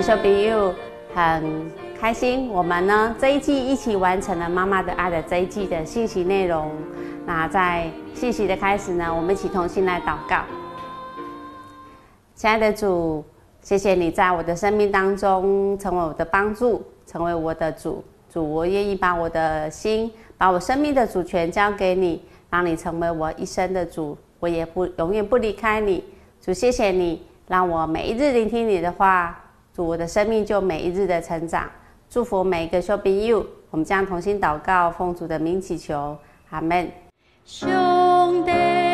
和小朋友很开心，我们呢这一季一起完成了《妈妈的爱》的这一季的信息内容。那在信息的开始呢，我们一起同心来祷告。亲爱的主，谢谢你在我的生命当中成为我的帮助，成为我的主。主，我愿意把我的心，把我生命的主权交给你，让你成为我一生的主，我也不永远不离开你。主，谢谢你让我每一日聆听你的话，主，我的生命就每一日的成长。祝福每一个小朋友，我们将同心祷告，奉主的名祈求，阿门。兄弟。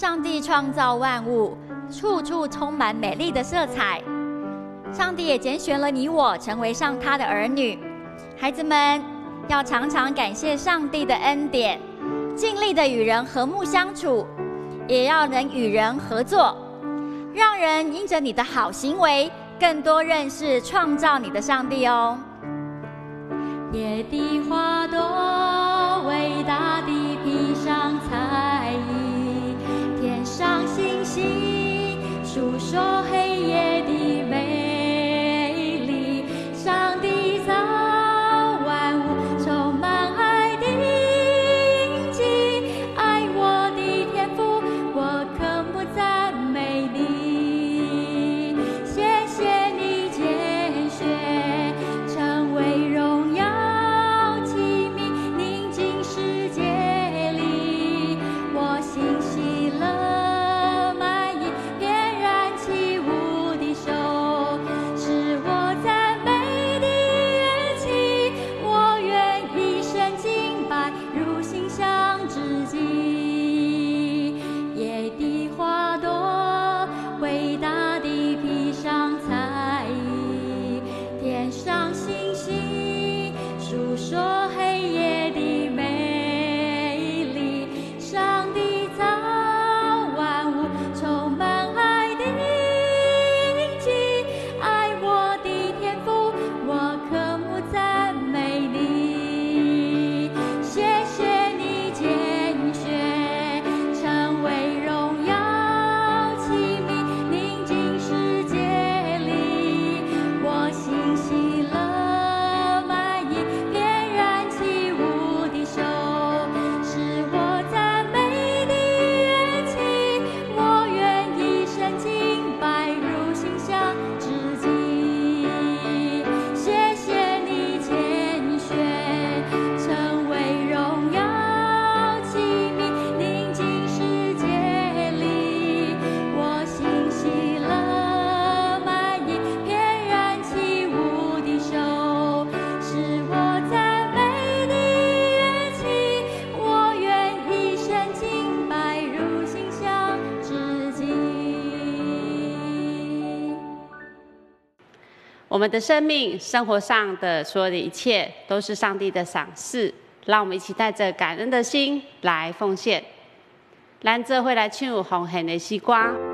上帝创造万物，处处充满美丽的色彩。上帝也拣选了你我，成为上他的儿女。孩子们要常常感谢上帝的恩典，尽力的与人和睦相处，也要能与人合作，让人因着你的好行为，更多认识创造你的上帝哦。野地花朵。诉我们的生命、生活上的所有的一切，都是上帝的赏赐。让我们一起带着感恩的心来奉献。兰泽会来唱奉献的西瓜。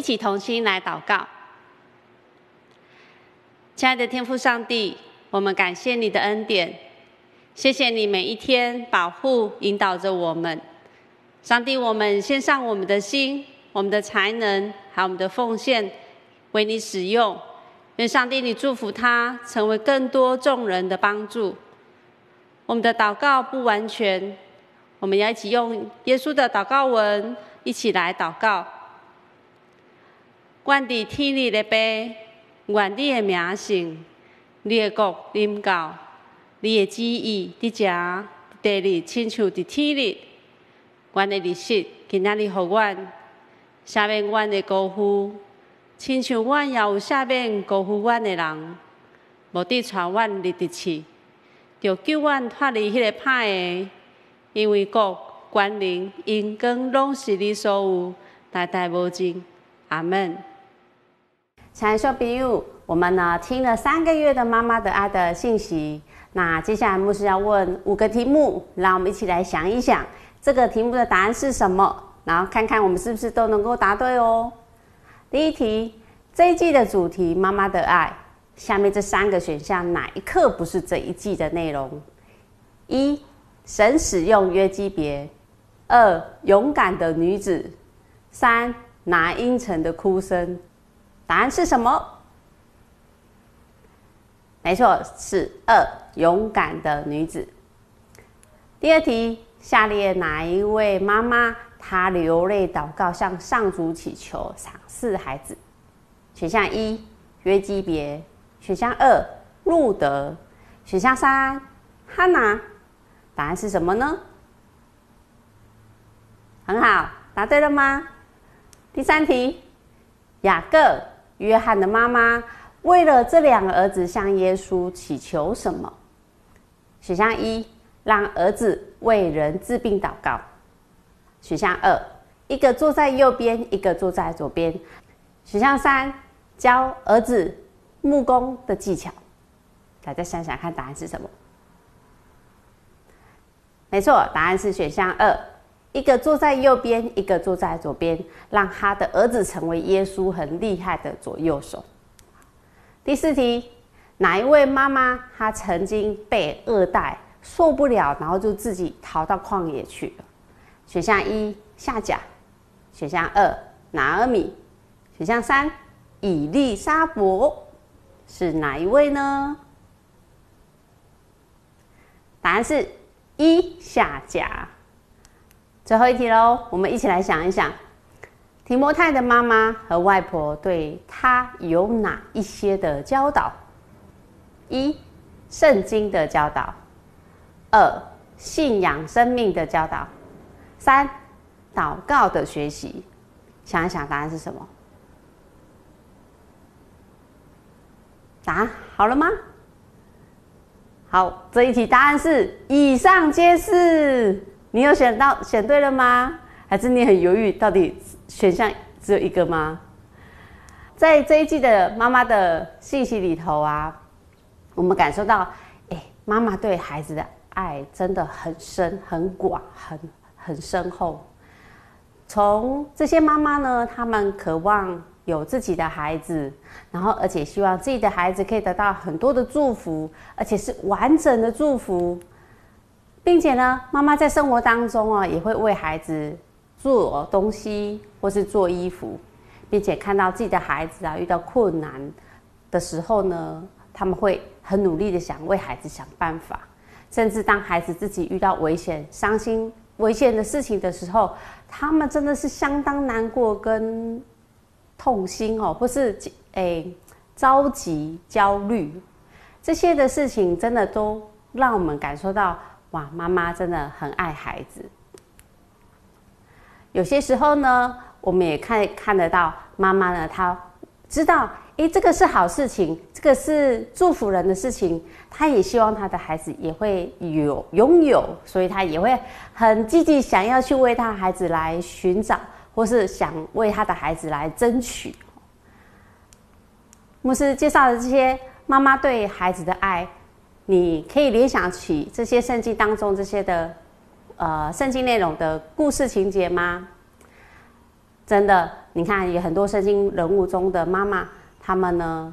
一起同心来祷告。亲爱的天父上帝，我们感谢你的恩典，谢谢你每一天保护、引导着我们。上帝，我们献上我们的心、我们的才能，还有我们的奉献，为你使用。愿上帝你祝福他，成为更多众人的帮助。我们的祷告不完全，我们要一起用耶稣的祷告文一起来祷告。愿伫天里的爸，愿你的名圣，你的国临到，你的旨意伫遮地里亲像伫天里。阮的日食今仔日互阮，赦免阮的辜负，亲像阮也有赦免辜负阮的人，无伫传阮入伫去，着救阮脱离迄个歹的，因为国、权能、荣光拢是你所有，代代无尽。阿门。亲爱的小朋友，我们呢听了三个月的妈妈的爱的信息，那接下来牧师要问五个题目，让我们一起来想一想，这个题目的答案是什么，然后看看我们是不是都能够答对哦。第一题，这一季的主题妈妈的爱，下面这三个选项哪一课不是这一季的内容？一，神使用约基别；二，勇敢的女子；三，拿阴沉的哭声。答案是什么？没错，是二，勇敢的女子。第二题，下列哪一位妈妈她流泪祷告，向上主祈求赏赐孩子？选项一，约基别；选项二，路德；选项三，哈娜。答案是什么呢？很好，答对了吗？第三题，雅各、约翰的妈妈为了这两个儿子向耶稣祈求什么？选项一，让儿子为人治病祷告；选项二，一个坐在右边，一个坐在左边；选项三，教儿子木工的技巧。大家想想看，答案是什么？没错，答案是选项二。一个坐在右边，一个坐在左边，让他的儿子成为耶稣很厉害的左右手。第四题，哪一位妈妈她曾经被二代受不了，然后就自己逃到旷野去了？选项一夏甲，选项二拿尔米，选项三以利沙伯，是哪一位呢？答案是一下甲。最后一题喽，我们一起来想一想，提摩太的妈妈和外婆对他有哪一些的教导？一、圣经的教导；二、信仰生命的教导；三、祷告的学习。想一想，答案是什么？答案好了吗？好，这一题答案是以上皆是。你有选到选对了吗？还是你很犹豫，到底选项只有一个吗？在这一季的妈妈的信息里头啊，我们感受到，哎，妈妈对孩子的爱真的很深、很广、很很深厚。从这些妈妈呢，她们渴望有自己的孩子，然后而且希望自己的孩子可以得到很多的祝福，而且是完整的祝福。并且呢，妈妈在生活当中啊，也会为孩子做东西或是做衣服，并且看到自己的孩子啊遇到困难的时候呢，他们会很努力的想为孩子想办法，甚至当孩子自己遇到危险、伤心、危险的事情的时候，他们真的是相当难过跟痛心哦，或是诶着急、焦虑这些的事情，真的都让我们感受到。哇，妈妈真的很爱孩子。有些时候呢，我们也看看得到妈妈呢，她知道，诶，这个是好事情，这个是祝福人的事情，她也希望她的孩子也会有拥有，所以她也会很积极，想要去为她孩子来寻找，或是想为她的孩子来争取。牧师介绍的这些妈妈对孩子的爱。你可以联想起这些圣经当中这些的，呃，圣经内容的故事情节吗？真的，你看有很多圣经人物中的妈妈，他们呢，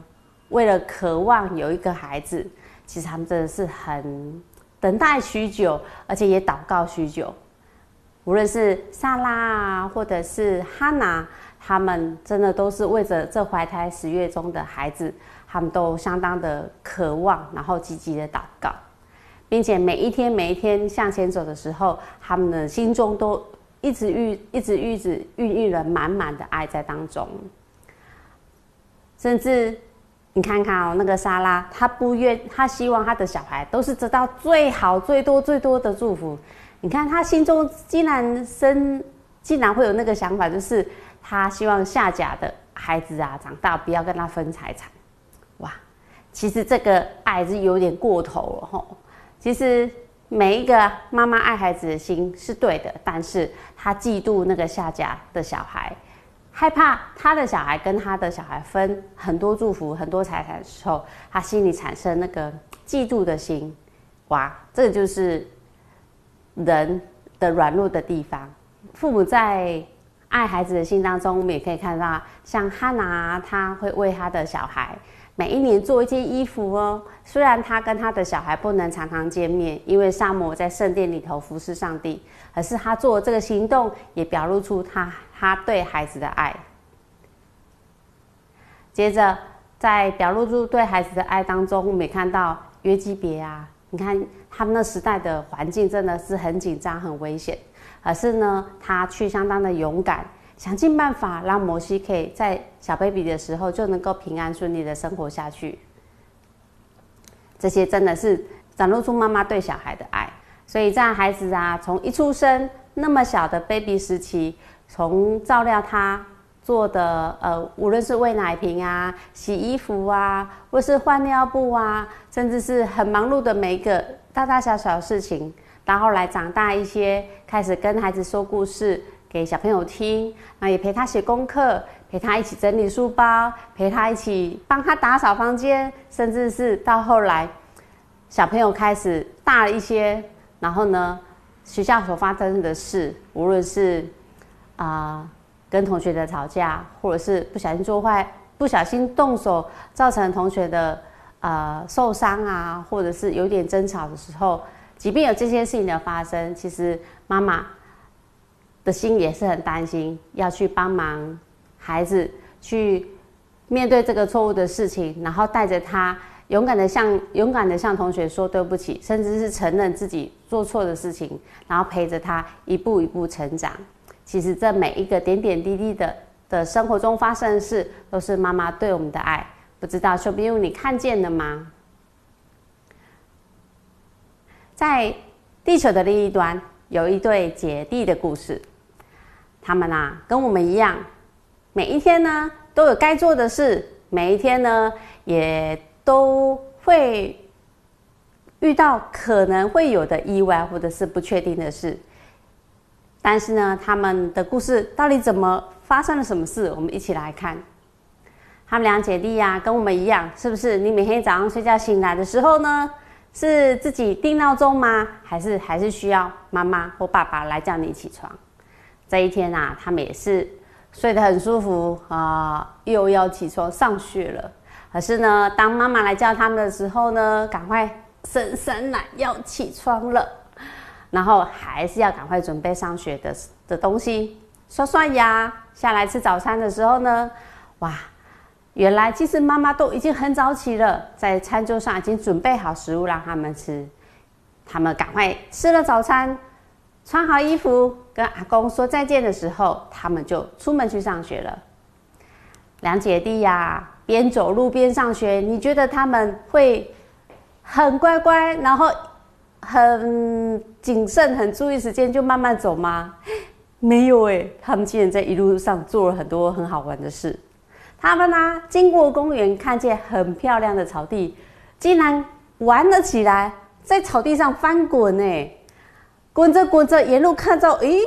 为了渴望有一个孩子，其实他们真的是很等待许久，而且也祷告许久。无论是萨拉啊，或者是哈娜，他们真的都是为着这怀胎十月中的孩子。他们都相当的渴望，然后积极的祷告，并且每一天每一天向前走的时候，他们的心中都一直孕一直一直孕育了满满的爱在当中。甚至你看看哦，那个莎拉，她不愿，她希望她的小孩都是得到最好、最多、最多的祝福。你看她心中竟然生，竟然会有那个想法，就是她希望夏甲的孩子啊长大不要跟他分财产。哇其实这个爱是有点过头了吼。其实每一个妈妈爱孩子的心是对的，但是她嫉妒那个下家的小孩，害怕他的小孩跟他的小孩分很多祝福、很多财产的时候，他心里产生那个嫉妒的心。哇，这就是人的软弱的地方。父母在爱孩子的心当中，我们也可以看到，像哈娜，他会为他的小孩。每一年做一件衣服哦。虽然他跟他的小孩不能常常见面，因为萨摩在圣殿里头服侍上帝，可是他做这个行动也表露出他他对孩子的爱。接着，在表露出对孩子的爱当中，我们也看到约基别啊，你看他们那时代的环境真的是很紧张、很危险，可是呢，他却相当的勇敢。想尽办法让摩西可以在小 baby 的时候就能够平安顺利的生活下去。这些真的是展露出妈妈对小孩的爱。所以在孩子啊从一出生那么小的 baby 时期，从照料他、做的，呃，无论是喂奶瓶啊、洗衣服啊，或是换尿布啊，甚至是很忙碌的每一个大大小小的事情，然后来长大一些，开始跟孩子说故事给小朋友听，那也陪他写功课，陪他一起整理书包，陪他一起帮他打扫房间，甚至是到后来，小朋友开始大了一些，然后呢？学校所发生的事，无论是啊跟同学的吵架，或者是不小心做坏、不小心动手造成同学的呃受伤啊，或者是有点争吵的时候，即便有这些事情的发生，其实妈妈的心也是很担心，要去帮忙孩子去面对这个错误的事情，然后带着他。勇敢的向勇敢的向同学说对不起，甚至是承认自己做错的事情，然后陪着他一步一步成长。其实这每一个点点滴滴的的生活中发生的事，都是妈妈对我们的爱。不知道秀斌，你看见了吗？在地球的另一端，有一对姐弟的故事。他们啊，跟我们一样，每一天呢都有该做的事，每一天呢也。都会遇到可能会有的意外，或者是不确定的事。但是呢，他们的故事到底怎么发生了什么事？我们一起来看。他们两姐弟呀，跟我们一样，是不是？你每天早上睡觉醒来的时候呢，是自己定闹钟吗？还是还是需要妈妈或爸爸来叫你起床？这一天啊，他们也是睡得很舒服啊，又要起床上学了。可是呢，当妈妈来叫他们的时候呢，赶快伸伸懒要起床了，然后还是要赶快准备上学的的东西，刷刷牙，下来吃早餐的时候呢，哇，原来其实妈妈都已经很早起了，在餐桌上已经准备好食物让他们吃，他们赶快吃了早餐，穿好衣服，跟阿公说再见的时候，他们就出门去上学了。两姐弟呀。边走路边上学，你觉得他们会很乖乖，然后很谨慎、很注意时间就慢慢走吗？没有诶，他们竟然在一路上做了很多很好玩的事。他们呢，经过公园，看见很漂亮的草地，竟然玩了起来，在草地上翻滚呢，滚着滚着，沿路看到，诶，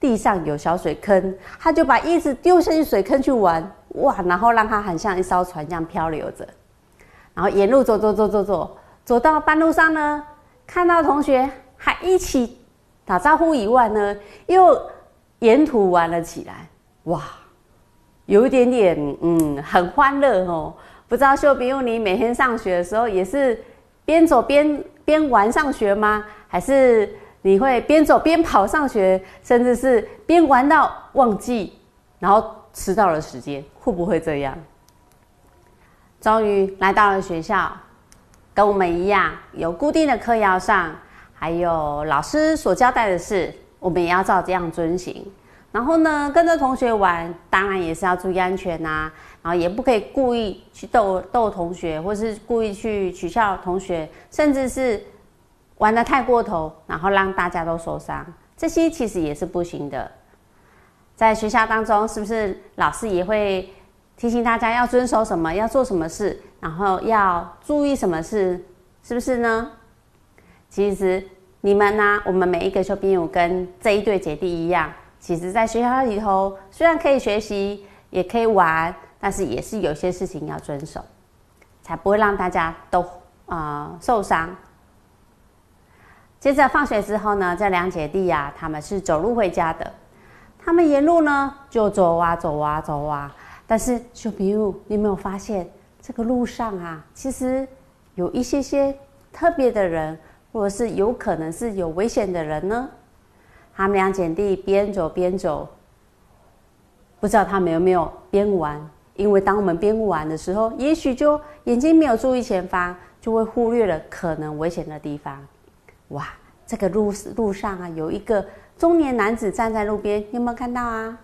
地上有小水坑，他就把叶子丢下去水坑去玩。哇！然后让它很像一艘船这样漂流着，然后沿路走走走走走，走到半路上呢，看到同学还一起打招呼以外呢，又沿途玩了起来。哇，有一点点嗯，很欢乐哦。不知道秀比用你每天上学的时候也是边走边边玩上学吗？还是你会边走边跑上学，甚至是边玩到忘记，然后？迟到了时间会不会这样？终于来到了学校，跟我们一样有固定的课要上，还有老师所交代的事，我们也要照这样遵行。然后呢，跟着同学玩，当然也是要注意安全呐。然后也不可以故意去逗逗同学，或是故意去取笑同学，甚至是玩的太过头，然后让大家都受伤，这些其实也是不行的。在学校当中，是不是老师也会提醒大家要遵守什么，要做什么事，然后要注意什么事，是不是呢？其实你们呢，我们每一个小朋友跟这一对姐弟一样，其实在学校里头虽然可以学习，也可以玩，但是也是有些事情要遵守，才不会让大家都啊受伤。接着放学之后呢，这两姐弟呀，他们是走路回家的。他们沿路呢就走啊走啊走啊，但是小朋友，你有没有发现这个路上啊，其实有一些些特别的人，或者是有可能是有危险的人呢？他们两姐弟边走边走，不知道他们有没有边玩？因为当我们边玩的时候，也许就眼睛没有注意前方，就会忽略了可能危险的地方。哇，这个路路上啊，有一个。中年男子站在路边，你有没有看到啊？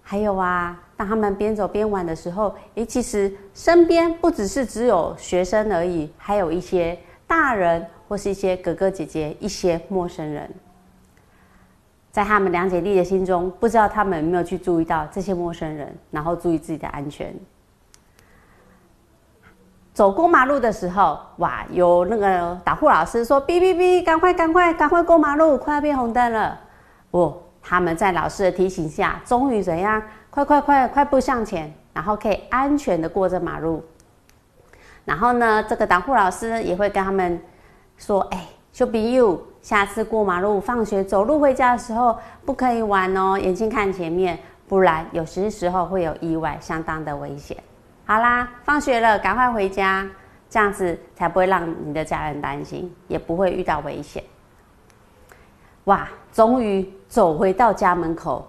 还有啊，当他们边走边玩的时候，诶，其实身边不只是只有学生而已，还有一些大人或是一些哥哥姐姐，一些陌生人。在他们两姐弟的心中，不知道他们有没有去注意到这些陌生人，然后注意自己的安全。走过马路的时候，哇，有那个导护老师说：“哔哔哔，赶快赶快赶快过马路，快要变红灯了。”不，他们在老师的提醒下，终于怎样？快快快快步向前，然后可以安全的过这马路。然后呢，这个导护老师也会跟他们说：“哎，小朋友，下次过马路、放学、走路回家的时候，不可以玩哦，眼睛看前面，不然有些时候会有意外，相当的危险。”好啦，放学了，赶快回家，这样子才不会让你的家人担心，也不会遇到危险。哇，终于走回到家门口，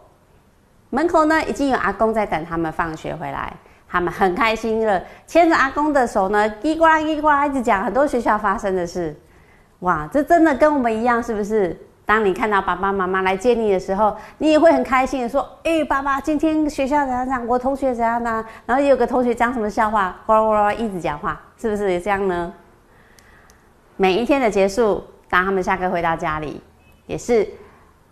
门口呢已经有阿公在等他们放学回来，他们很开心了，牵着阿公的手呢，叽呱叽呱一直讲很多学校发生的事。哇，这真的跟我们一样，是不是？当你看到爸爸妈妈来接你的时候，你也会很开心的说：“哎，爸爸，今天学校怎样讲？我同学怎样呢？然后有个同学讲什么笑话，呱啦呱啦一直讲话，是不是也这样呢？”每一天的结束，当他们下课回到家里，也是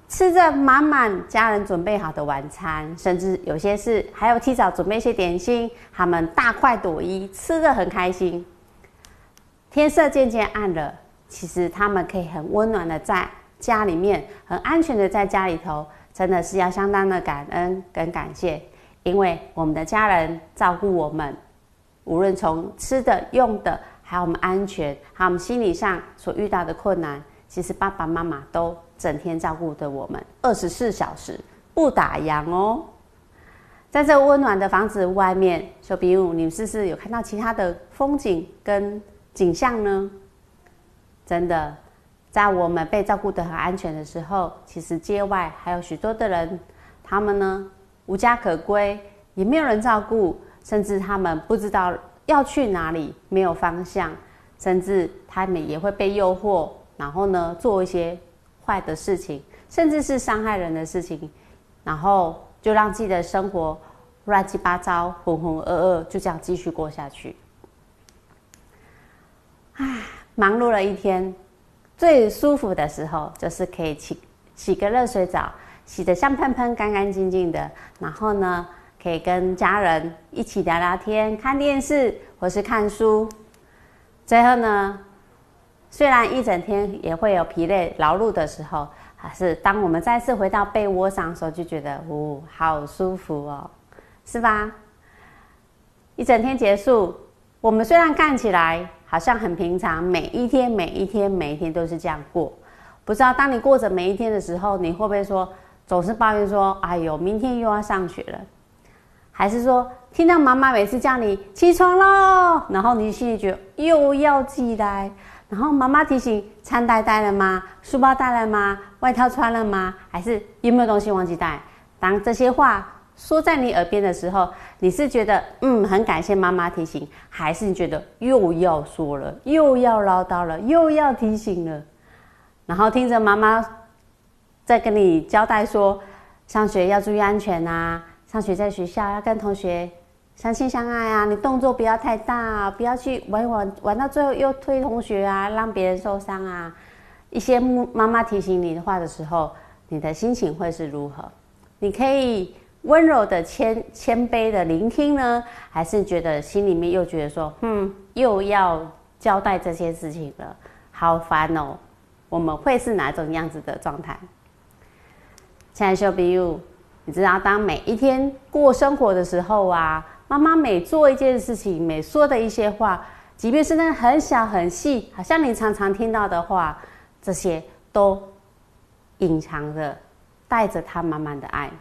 吃着满满家人准备好的晚餐，甚至有些是还有提早准备一些点心，他们大快朵颐，吃的很开心。天色渐渐暗了，其实他们可以很温暖的在。家里面很安全的在家里头，真的是要相当的感恩跟感谢，因为我们的家人照顾我们，无论从吃的、用的，还有我们安全，还有我们心理上所遇到的困难，其实爸爸妈妈都整天照顾着我们，二十四小时不打烊哦。在这温暖的房子外面，小比如你们是不是有看到其他的风景跟景象呢？真的。在我们被照顾得很安全的时候，其实街外还有许多的人，他们呢无家可归，也没有人照顾，甚至他们不知道要去哪里，没有方向，甚至他们也会被诱惑，然后呢做一些坏的事情，甚至是伤害人的事情，然后就让自己的生活乱七八糟、浑浑噩噩，就这样继续过下去。唉，忙碌了一天。最舒服的时候，就是可以洗洗个热水澡，洗得香喷喷、干干净净的。然后呢，可以跟家人一起聊聊天、看电视或是看书。最后呢，虽然一整天也会有疲累劳碌的时候，还是当我们再次回到被窝上的时候，就觉得哦，好舒服哦，是吧？一整天结束，我们虽然看起来。好像很平常，每一天、每一天、每一天都是这样过。不知道当你过着每一天的时候，你会不会说总是抱怨说：“哎呦，明天又要上学了。”还是说听到妈妈每次叫你起床喽，然后你心里觉得又要起来，然后妈妈提醒餐袋带了吗？书包带了吗？外套穿了吗？还是有没有东西忘记带？当这些话。说在你耳边的时候，你是觉得嗯很感谢妈妈提醒，还是你觉得又要说了，又要唠叨了，又要提醒了？然后听着妈妈在跟你交代说，上学要注意安全啊，上学在学校要跟同学相亲相爱啊，你动作不要太大，啊不要去玩玩玩到最后又推同学啊，让别人受伤啊。一些妈妈提醒你的话的时候，你的心情会是如何？你可以。温柔的谦谦卑的聆听呢，还是觉得心里面又觉得说，嗯，又要交代这些事情了，好烦哦。我们会是哪种样子的状态？亲爱的小朋友，你知道，当每一天过生活的时候啊，妈妈每做一件事情，每说的一些话，即便是那很小很细，好像你常常听到的话，这些都隐藏着，带着他满满的爱。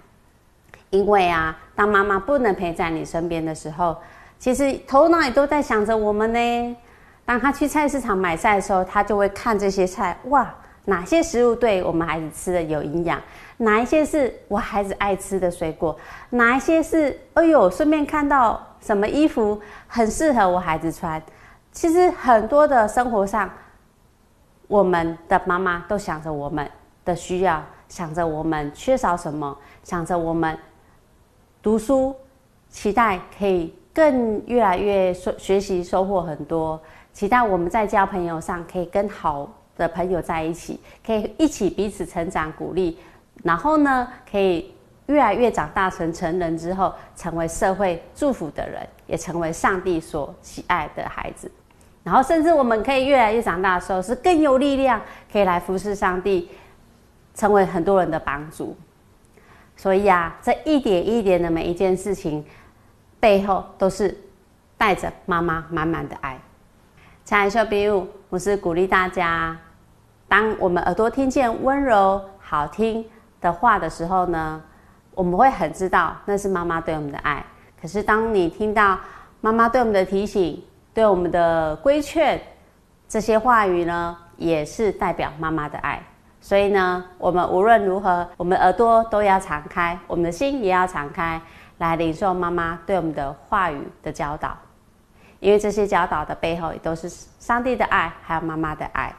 因为啊，当妈妈不能陪在你身边的时候，其实头脑也都在想着我们呢。当他去菜市场买菜的时候，他就会看这些菜，哇，哪些食物对我们孩子吃的有营养？哪一些是我孩子爱吃的水果？哪一些是哎呦，顺便看到什么衣服很适合我孩子穿？其实很多的生活上，我们的妈妈都想着我们的需要，想着我们缺少什么，想着我们。读书，期待可以更越来越收学习收获很多。期待我们在交朋友上可以跟好的朋友在一起，可以一起彼此成长鼓励，然后呢，可以越来越长大成成人之后，成为社会祝福的人，也成为上帝所喜爱的孩子。然后，甚至我们可以越来越长大的时候，是更有力量，可以来服侍上帝，成为很多人的帮助。所以啊，这一点一点的每一件事情背后，都是带着妈妈满满的爱。亲爱的小朋友，我是鼓励大家，当我们耳朵听见温柔好听的话的时候呢，我们会很知道那是妈妈对我们的爱。可是，当你听到妈妈对我们的提醒，对我们的规劝，这些话语呢，也是代表妈妈的爱。所以呢，我们无论如何，我们耳朵都要敞开，我们的心也要敞开，来领受妈妈对我们的话语的教导。因为这些教导的背后，也都是上帝的爱，还有妈妈的爱。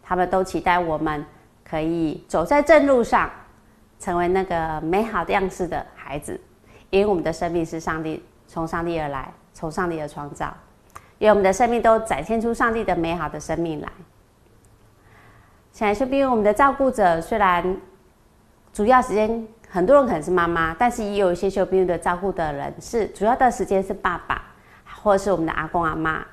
他们都期待我们可以走在正路上，成为那个美好的样式的孩子。因为我们的生命是上帝从上帝而来，从上帝而创造。因为我们的生命都展现出上帝的美好的生命来。现在是因为我们的照顾者虽然主要时间很多人可能是妈妈，但是也有一些秀彬的照顾的人是主要的时间是爸爸，或者是我们的阿公阿妈。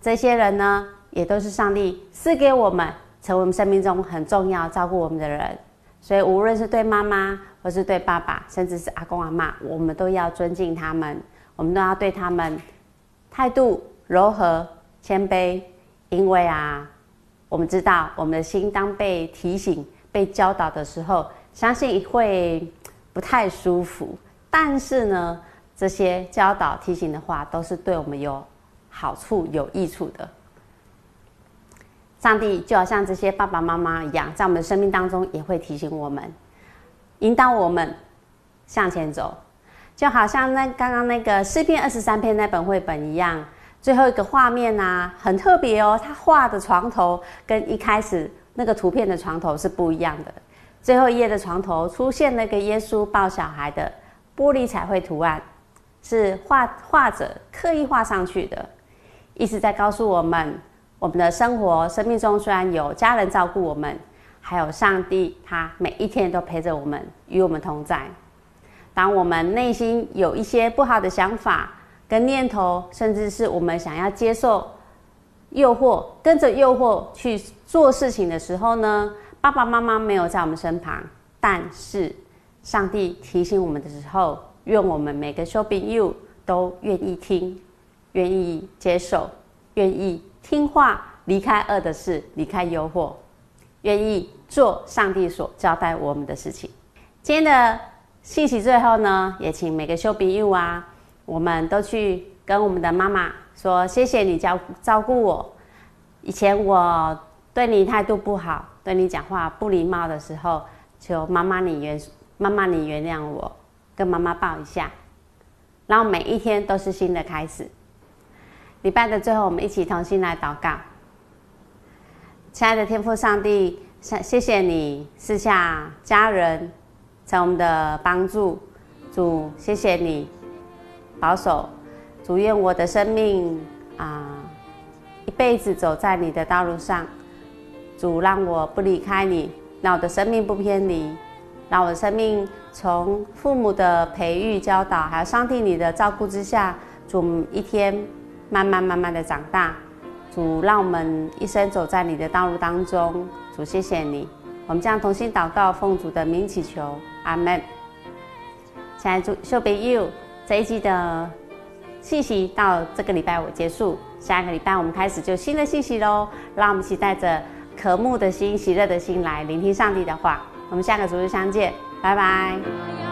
这些人呢，也都是上帝赐给我们，成为我们生命中很重要照顾我们的人。所以无论是对妈妈，或是对爸爸，甚至是阿公阿妈，我们都要尊敬他们，我们都要对他们。态度柔和、谦卑，因为啊，我们知道我们的心当被提醒、被教导的时候，相信会不太舒服。但是呢，这些教导、提醒的话，都是对我们有好处、有益处的。上帝就好像这些爸爸妈妈一样，在我们的生命当中，也会提醒我们，引导我们向前走。就好像那刚刚那个诗篇二十三篇那本绘本一样，最后一个画面啊，很特别哦。他画的床头跟一开始那个图片的床头是不一样的。最后一页的床头出现那个耶稣抱小孩的玻璃彩绘图案，是画画者刻意画上去的，意思在告诉我们：我们的生活、生命中虽然有家人照顾我们，还有上帝，他每一天都陪着我们，与我们同在。当我们内心有一些不好的想法跟念头，甚至是我们想要接受诱惑，跟着诱惑去做事情的时候呢，爸爸妈妈没有在我们身旁，但是上帝提醒我们的时候，愿我们每个秀宾 you 都愿意听，愿意接受，愿意听话，离开恶的事，离开诱惑，愿意做上帝所交代我们的事情。今天的。信息最后呢，也请每个修比 you 啊，我们都去跟我们的妈妈说，谢谢你照照顾我。以前我对你态度不好，对你讲话不礼貌的时候，求妈妈你原妈妈你原谅我，跟妈妈抱一下，然后每一天都是新的开始。礼拜的最后，我们一起同心来祷告。亲爱的天父上帝，谢谢谢你赐下家人。成我们的帮助，主，谢谢你保守，主愿我的生命啊，一辈子走在你的道路上，主让我不离开你，让我的生命不偏离，让我的生命从父母的培育教导，还有上帝你的照顾之下，主一天慢慢慢慢的长大，主让我们一生走在你的道路当中，主谢谢你。我们将同心祷告，奉主的名祈求，阿门。亲爱的秀贝 you 这一季的信息到这个礼拜我结束，下一个礼拜我们开始就新的信息喽。让我们一起带着渴慕的心、喜乐的心来聆听上帝的话。我们下个主日相见，拜拜。